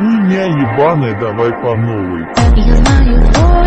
Хуйня ебаная, давай по новой. Я знаю твой